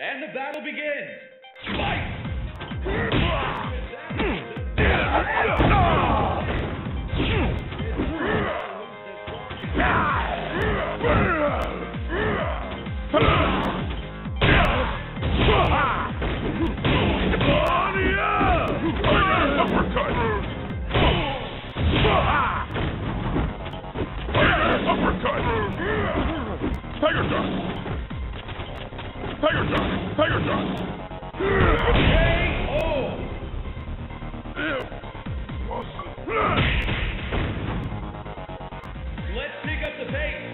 And the battle begins. Fight! Tiger shot! Tiger shot! Tiger shot! Let's pick up the pace.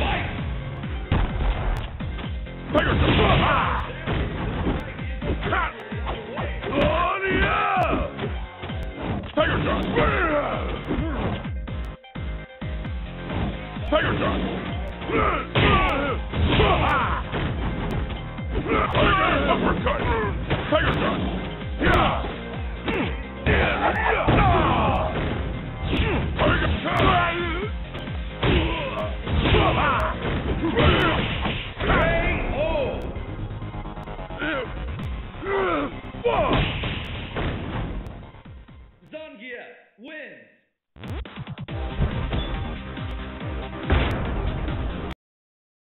Fight! Tiger shot! Tiger shot! Tiger shot! Tiger shot! Zangief wins.